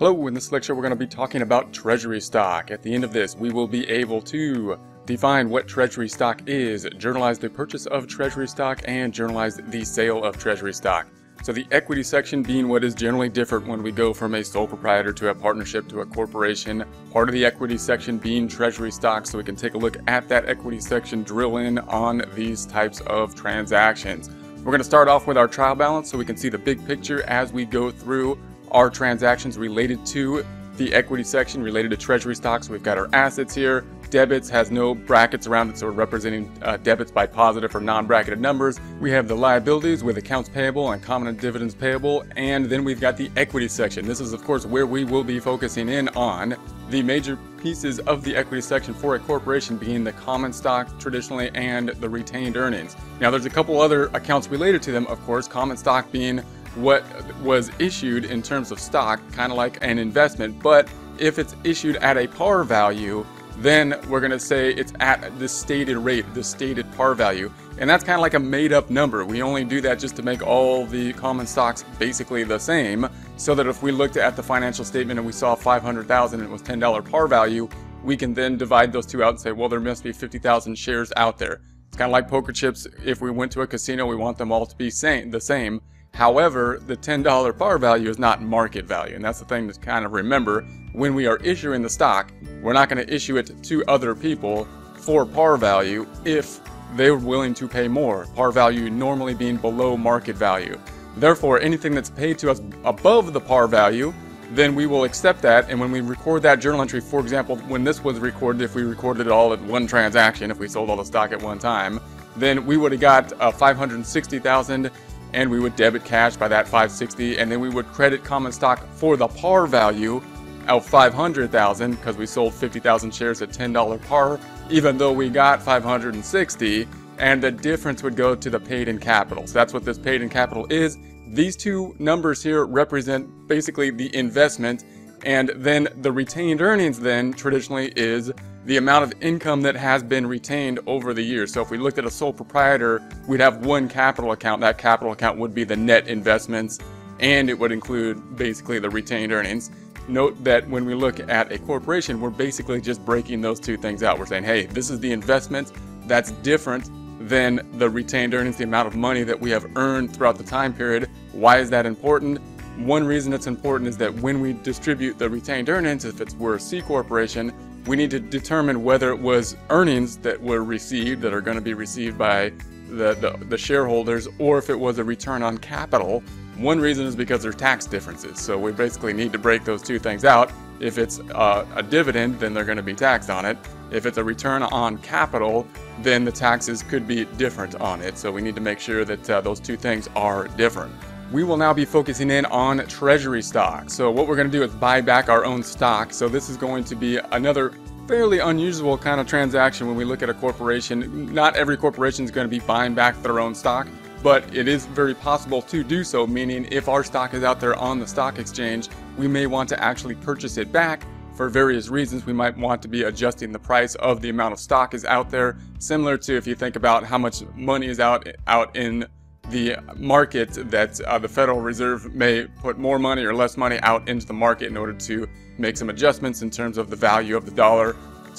Hello, in this lecture we're going to be talking about treasury stock. At the end of this, we will be able to define what treasury stock is, journalize the purchase of treasury stock, and journalize the sale of treasury stock. So the equity section being what is generally different when we go from a sole proprietor to a partnership to a corporation. Part of the equity section being treasury stock, so we can take a look at that equity section, drill in on these types of transactions. We're going to start off with our trial balance so we can see the big picture as we go through our transactions related to the equity section related to treasury stocks. We've got our assets here. Debits has no brackets around it, so we're representing uh, debits by positive or non-bracketed numbers. We have the liabilities with accounts payable and common dividends payable, and then we've got the equity section. This is, of course, where we will be focusing in on the major pieces of the equity section for a corporation being the common stock traditionally and the retained earnings. Now, there's a couple other accounts related to them, of course, common stock being what was issued in terms of stock, kind of like an investment. But if it's issued at a par value, then we're going to say it's at the stated rate, the stated par value. And that's kind of like a made up number. We only do that just to make all the common stocks basically the same. So that if we looked at the financial statement and we saw 500,000 and it was $10 par value, we can then divide those two out and say, well, there must be 50,000 shares out there. It's kind of like poker chips. If we went to a casino, we want them all to be same, the same. However, the $10 par value is not market value, and that's the thing to kind of remember. When we are issuing the stock, we're not going to issue it to other people for par value if they're willing to pay more, par value normally being below market value. Therefore, anything that's paid to us above the par value, then we will accept that. And when we record that journal entry, for example, when this was recorded, if we recorded it all at one transaction, if we sold all the stock at one time, then we would have got uh, 560,000 and we would debit cash by that 560 and then we would credit common stock for the par value of 500,000 because we sold 50,000 shares at $10 par even though we got 560 and the difference would go to the paid in capital. So that's what this paid in capital is. These two numbers here represent basically the investment and then the retained earnings then traditionally is the amount of income that has been retained over the years. So if we looked at a sole proprietor, we'd have one capital account. That capital account would be the net investments and it would include basically the retained earnings. Note that when we look at a corporation, we're basically just breaking those two things out. We're saying, hey, this is the investment that's different than the retained earnings, the amount of money that we have earned throughout the time period. Why is that important? One reason it's important is that when we distribute the retained earnings, if it's we're a C corporation, we need to determine whether it was earnings that were received that are going to be received by the, the, the, shareholders or if it was a return on capital. One reason is because there's tax differences. So we basically need to break those two things out. If it's uh, a dividend, then they're going to be taxed on it. If it's a return on capital, then the taxes could be different on it. So we need to make sure that uh, those two things are different we will now be focusing in on treasury stock. So what we're going to do is buy back our own stock. So this is going to be another fairly unusual kind of transaction when we look at a corporation. Not every corporation is going to be buying back their own stock, but it is very possible to do so, meaning if our stock is out there on the stock exchange, we may want to actually purchase it back for various reasons. We might want to be adjusting the price of the amount of stock is out there, similar to if you think about how much money is out out in the market that uh, the Federal Reserve may put more money or less money out into the market in order to make some adjustments in terms of the value of the dollar.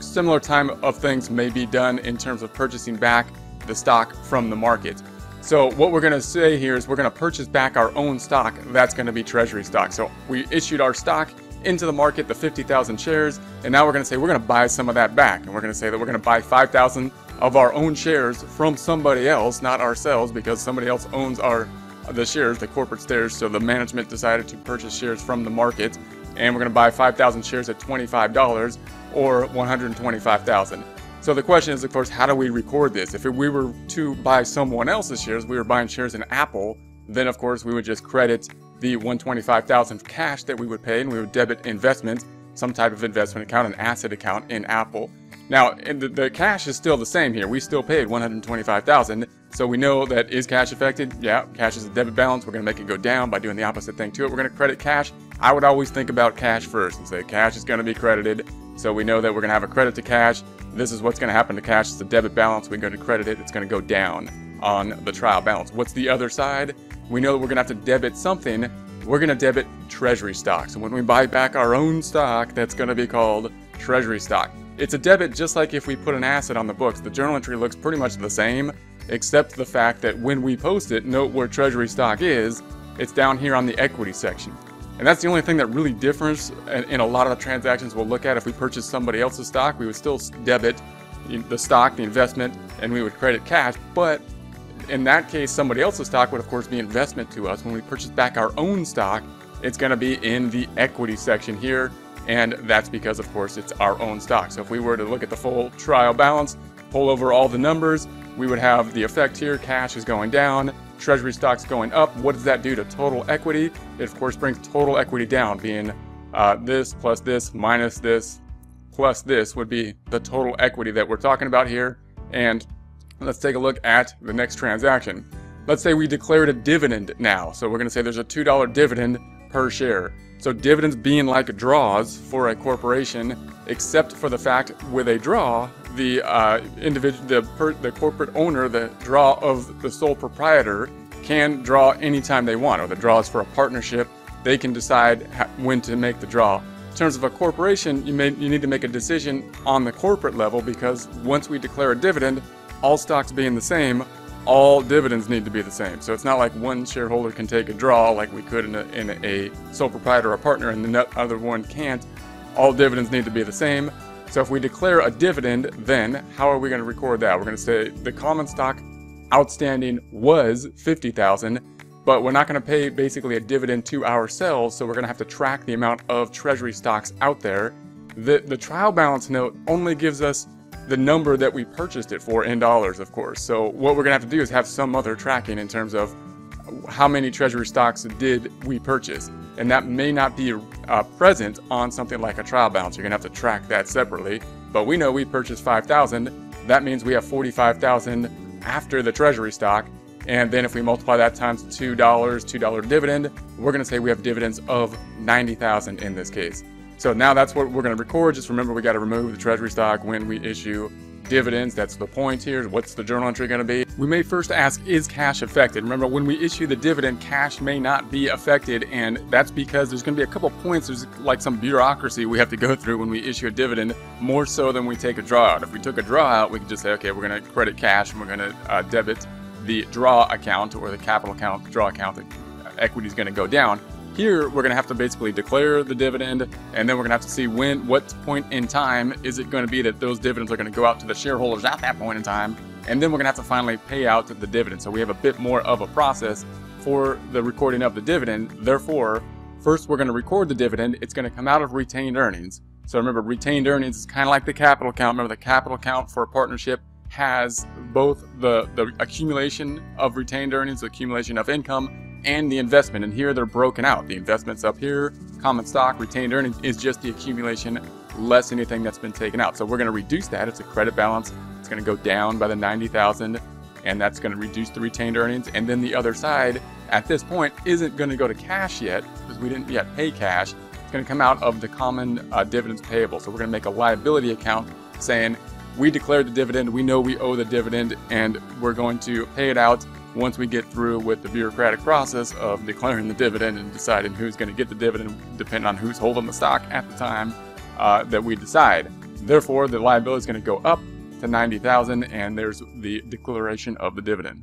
Similar time of things may be done in terms of purchasing back the stock from the market. So what we're going to say here is we're going to purchase back our own stock. That's going to be treasury stock. So we issued our stock into the market, the 50,000 shares, and now we're going to say we're going to buy some of that back. And we're going to say that we're going to buy 5,000 of our own shares from somebody else, not ourselves, because somebody else owns our the shares, the corporate shares. So the management decided to purchase shares from the market, and we're going to buy 5,000 shares at $25 or 125,000. So the question is, of course, how do we record this? If we were to buy someone else's shares, we were buying shares in Apple, then of course we would just credit the 125,000 cash that we would pay, and we would debit investment, some type of investment account, an asset account in Apple. Now, the, the cash is still the same here. We still paid 125,000. So we know that is cash affected? Yeah, cash is a debit balance. We're going to make it go down by doing the opposite thing to it. We're going to credit cash. I would always think about cash first and say cash is going to be credited. So we know that we're going to have a credit to cash. This is what's going to happen to cash. It's a debit balance. We're going to credit it. It's going to go down on the trial balance. What's the other side? We know that we're going to have to debit something we're going to debit treasury stock. So when we buy back our own stock, that's going to be called treasury stock. It's a debit just like if we put an asset on the books. The journal entry looks pretty much the same, except the fact that when we post it, note where treasury stock is, it's down here on the equity section. And that's the only thing that really differs in a lot of the transactions we'll look at. If we purchase somebody else's stock, we would still debit the stock, the investment, and we would credit cash. But in that case, somebody else's stock would, of course, be investment to us. When we purchase back our own stock, it's going to be in the equity section here. And that's because, of course, it's our own stock. So if we were to look at the full trial balance, pull over all the numbers, we would have the effect here cash is going down, treasury stocks going up. What does that do to total equity? It, of course, brings total equity down, being uh, this plus this minus this plus this would be the total equity that we're talking about here. And let's take a look at the next transaction. Let's say we declared a dividend now. So we're going to say there's a $2 dividend per share. So dividends being like draws for a corporation, except for the fact with a draw, the uh, individual, the, per, the corporate owner, the draw of the sole proprietor, can draw anytime they want, or the draw is for a partnership. They can decide when to make the draw. In terms of a corporation, you may you need to make a decision on the corporate level because once we declare a dividend, all stocks being the same, all dividends need to be the same. So it's not like one shareholder can take a draw like we could in a, in a sole proprietor or partner and the other one can't. All dividends need to be the same. So if we declare a dividend, then how are we going to record that? We're going to say the common stock outstanding was 50,000, but we're not going to pay basically a dividend to ourselves, so we're going to have to track the amount of treasury stocks out there. The, the trial balance note only gives us the number that we purchased it for in dollars, of course. So what we're gonna have to do is have some other tracking in terms of how many treasury stocks did we purchase. And that may not be uh, present on something like a trial balance. You're gonna have to track that separately. But we know we purchased 5,000. That means we have 45,000 after the treasury stock. And then if we multiply that times $2, $2 dividend, we're gonna say we have dividends of 90,000 in this case. So now that's what we're going to record. Just remember we got to remove the treasury stock when we issue dividends. That's the point here. What's the journal entry going to be? We may first ask, is cash affected? Remember, when we issue the dividend, cash may not be affected, and that's because there's going to be a couple points. There's like some bureaucracy we have to go through when we issue a dividend, more so than we take a draw out. If we took a draw out, we could just say, okay, we're going to credit cash and we're going to uh, debit the draw account or the capital account, draw account. The equity is going to go down. Here, we're to have to basically declare the dividend, and then we're to have to see when, what point in time is it going to be that those dividends are going to go out to the shareholders at that point in time, and then we're to have to finally pay out the dividend. So we have a bit more of a process for the recording of the dividend. Therefore, first we're to record the dividend. It's to come out of retained earnings. So remember, retained earnings is kind of like the capital account. Remember, the capital account for a partnership has both the, the accumulation of retained earnings, the accumulation of income, and the investment. And here they're broken out. The investment's up here, common stock, retained earnings is just the accumulation less anything that's been taken out. So we're going to reduce that. It's a credit balance. It's going to go down by the 90,000 and that's going to reduce the retained earnings. And then the other side at this point isn't going to go to cash yet because we didn't yet pay cash. It's going to come out of the common uh, dividends payable. So we're going to make a liability account saying we declared the dividend, we know we owe the dividend, and we're going to pay it out once we get through with the bureaucratic process of declaring the dividend and deciding who's going to get the dividend, depending on who's holding the stock at the time uh, that we decide. Therefore, the liability is going to go up to 90,000 and there's the declaration of the dividend.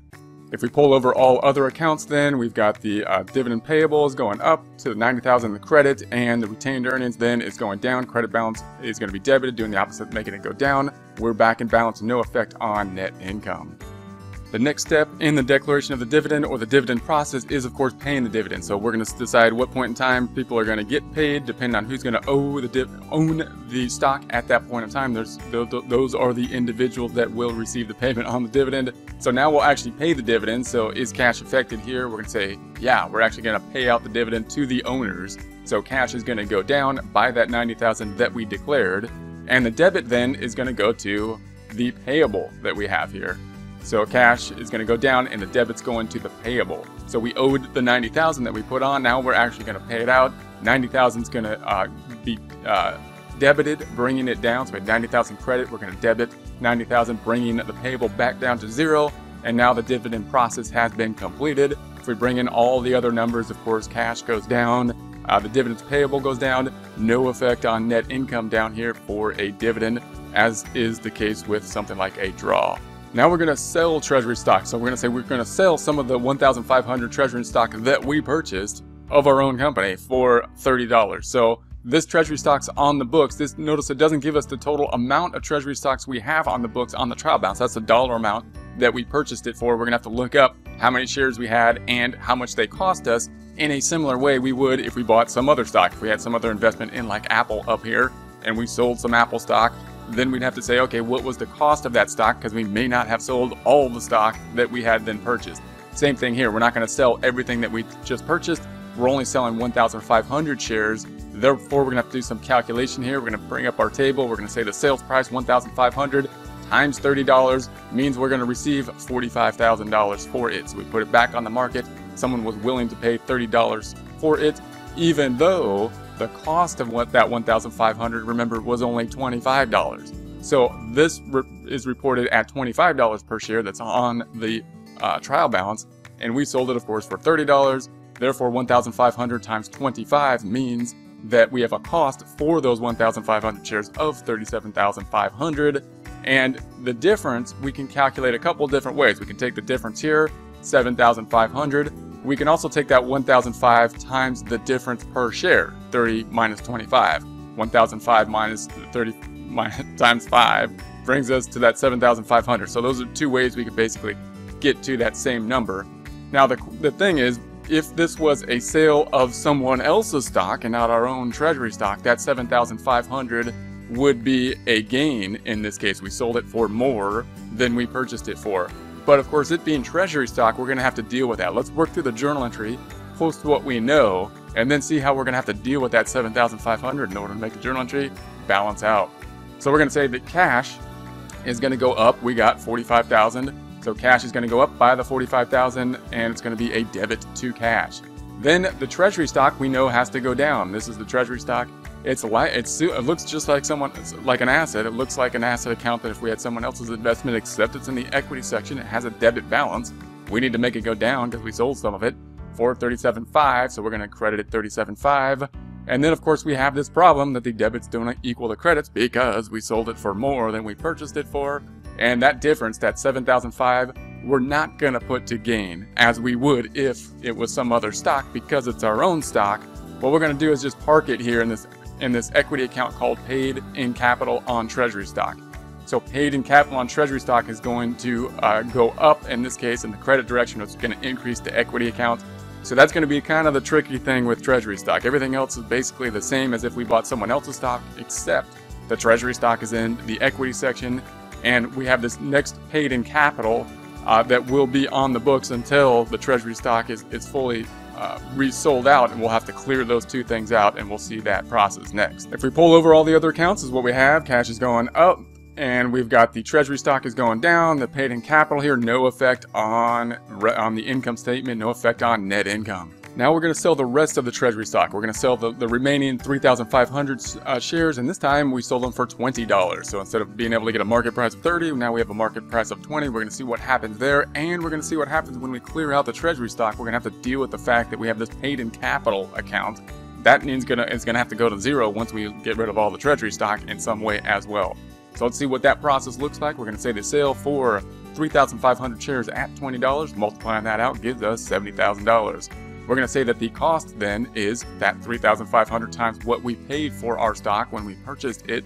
If we pull over all other accounts then, we've got the uh, dividend payables going up to the 90,000 the credit and the retained earnings then is going down. Credit balance is going to be debited, doing the opposite, making it go down. We're back in balance, no effect on net income. The next step in the declaration of the dividend or the dividend process is, of course, paying the dividend. So we're going to decide what point in time people are going to get paid, depending on who's going to the own the stock at that point in time. There's those are the individuals that will receive the payment on the dividend. So now we'll actually pay the dividend. So is cash affected here? We're going to say, yeah, we're actually going to pay out the dividend to the owners. So cash is going to go down by that 90,000 that we declared, and the debit then is going to go to the payable that we have here. So cash is going to go down and the debit's going to the payable. So we owed the 90,000 that we put on. Now we're actually going to pay it out. 90,000 is going to uh, be uh, debited, bringing it down. So we had 90,000 credit. We're going to debit 90,000, bringing the payable back down to zero. And now the dividend process has been completed. If we bring in all the other numbers, of course, cash goes down, uh, the dividends payable goes down, no effect on net income down here for a dividend, as is the case with something like a draw. Now we're going to sell treasury stock. So we're going to say we're going to sell some of the 1,500 treasury stock that we purchased of our own company for $30. So this treasury stock's on the books. This notice it doesn't give us the total amount of treasury stocks we have on the books on the trial balance. That's the dollar amount that we purchased it for. We're gonna have to look up how many shares we had and how much they cost us in a similar way we would if we bought some other stock. If we had some other investment in like Apple up here and we sold some Apple stock, then we'd have to say, okay, what was the cost of that stock? Because we may not have sold all the stock that we had then purchased. Same thing here. We're not going to sell everything that we just purchased. We're only selling 1,500 shares. Therefore, we're going to have to do some calculation here. We're going to bring up our table. We're going to say the sales price, 1,500 times $30 means we're going to receive $45,000 for it. So we put it back on the market. Someone was willing to pay $30 for it, even though the cost of what that 1,500, remember, was only $25. So this re is reported at $25 per share that's on the uh, trial balance, and we sold it, of course, for $30. Therefore, 1,500 times 25 means that we have a cost for those 1,500 shares of 37,500. And the difference, we can calculate a couple different ways. We can take the difference here, 7,500. We can also take that 1,005 times the difference per share, 30 minus 25. 1,005 minus 30 minus, times 5 brings us to that 7,500. So those are two ways we could basically get to that same number. Now the, the thing is, if this was a sale of someone else's stock and not our own treasury stock, that 7,500 would be a gain in this case. We sold it for more than we purchased it for. But of course, it being treasury stock, we're going to have to deal with that. Let's work through the journal entry, post what we know, and then see how we're going to have to deal with that 7,500 in order to make the journal entry balance out. So we're going to say that cash is going to go up. We got 45,000. So cash is going to go up by the 45,000 and it's going to be a debit to cash. Then the treasury stock we know has to go down. This is the treasury stock. It's like it's it looks just like someone like an asset. It looks like an asset account that if we had someone else's investment, except it's in the equity section, it has a debit balance. We need to make it go down because we sold some of it for 37.5, so we're going to credit it 37.5. And then of course we have this problem that the debits don't equal the credits because we sold it for more than we purchased it for. And that difference, that 7,005, we're not going to put to gain as we would if it was some other stock because it's our own stock. What we're going to do is just park it here in this in this equity account called paid in capital on treasury stock. So paid in capital on treasury stock is going to uh, go up in this case in the credit direction. It's going to increase the equity account. So that's going to be kind of the tricky thing with treasury stock. Everything else is basically the same as if we bought someone else's stock, except the treasury stock is in the equity section. And we have this next paid in capital uh, that will be on the books until the treasury stock is, is fully uh, resold out and we'll have to clear those two things out and we'll see that process next. If we pull over all the other accounts is what we have. Cash is going up and we've got the treasury stock is going down. The paid in capital here, no effect on, on the income statement, no effect on net income. Now we're going to sell the rest of the treasury stock. We're going to sell the, the remaining 3,500 uh, shares, and this time we sold them for $20. So instead of being able to get a market price of 30, now we have a market price of 20. We're going to see what happens there, and we're going to see what happens when we clear out the treasury stock. We're going to have to deal with the fact that we have this paid in capital account. That means gonna, it's going to have to go to zero once we get rid of all the treasury stock in some way as well. So let's see what that process looks like. We're going to say the sale for 3,500 shares at $20. Multiplying that out gives us $70,000. We're going to say that the cost then is that 3,500 times what we paid for our stock when we purchased it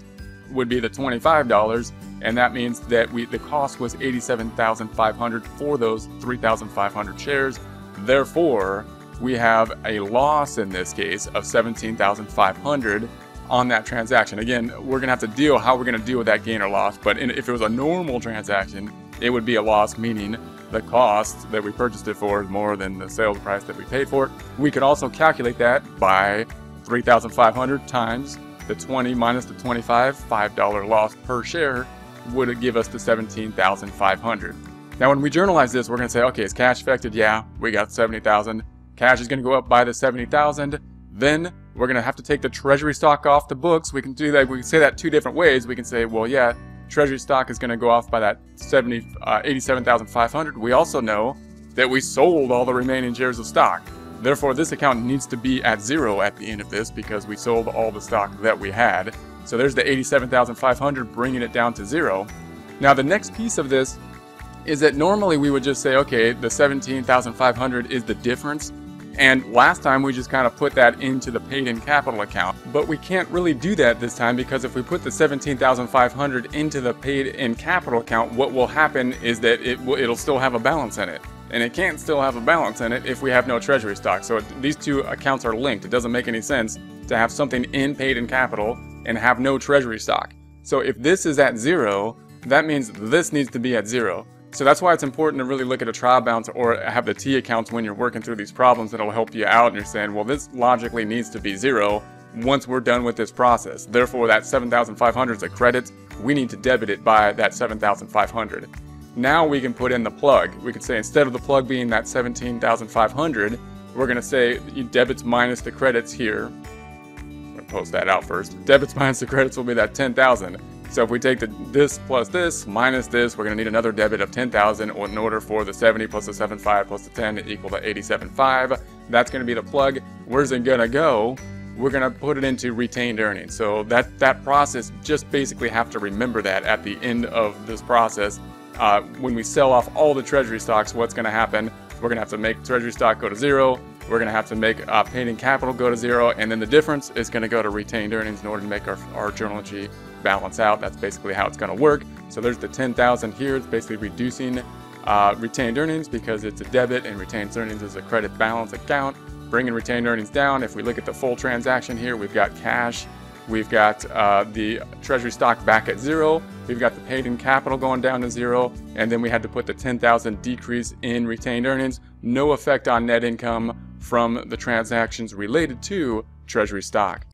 would be the $25 and that means that we the cost was 87,500 for those 3,500 shares. Therefore, we have a loss in this case of 17,500 on that transaction. Again, we're going to have to deal how we're going to deal with that gain or loss, but in, if it was a normal transaction, it would be a loss meaning the cost that we purchased it for is more than the sales price that we paid for it. We could also calculate that by 3,500 times the 20 minus the 25, $5 loss per share would give us the 17,500. Now when we journalize this, we're going to say, okay, is cash affected? Yeah, we got 70,000. Cash is going to go up by the 70,000. Then we're going to have to take the treasury stock off the books. We can do that. We can say that two different ways. We can say, well, yeah, treasury stock is going to go off by that 70, uh, 87,500. We also know that we sold all the remaining shares of stock. Therefore, this account needs to be at zero at the end of this because we sold all the stock that we had. So there's the 87,500 bringing it down to zero. Now the next piece of this is that normally we would just say, okay, the 17,500 is the difference. And last time we just kind of put that into the paid in capital account. But we can't really do that this time because if we put the 17,500 into the paid in capital account, what will happen is that it will, it'll still have a balance in it. And it can't still have a balance in it if we have no treasury stock. So it, these two accounts are linked. It doesn't make any sense to have something in paid in capital and have no treasury stock. So if this is at zero, that means this needs to be at zero. So that's why it's important to really look at a trial balance or have the T accounts when you're working through these problems that'll help you out and you're saying, well, this logically needs to be zero once we're done with this process. Therefore, that 7,500 is a credit. We need to debit it by that 7,500. Now we can put in the plug. We can say instead of the plug being that 17,500, we're going to say debits minus the credits here. I'm going to post that out first. Debits minus the credits will be that 10,000. So if we take the, this plus this minus this, we're going to need another debit of 10,000 in order for the 70 plus the 75 plus the 10 to equal the 87.5. That's going to be the plug. Where's it going to go? We're going to put it into retained earnings. So that, that process, just basically have to remember that at the end of this process. Uh, when we sell off all the treasury stocks, what's going to happen? We're going to have to make treasury stock go to zero. We're going to have to make uh, paid capital go to zero. And then the difference is going to go to retained earnings in order to make our, our journal entry balance out. That's basically how it's going to work. So there's the 10,000 here. It's basically reducing uh, retained earnings because it's a debit and retained earnings is a credit balance account. Bringing retained earnings down. If we look at the full transaction here, we've got cash. We've got uh, the treasury stock back at zero. We've got the paid in capital going down to zero. And then we had to put the 10,000 decrease in retained earnings. No effect on net income from the transactions related to treasury stock.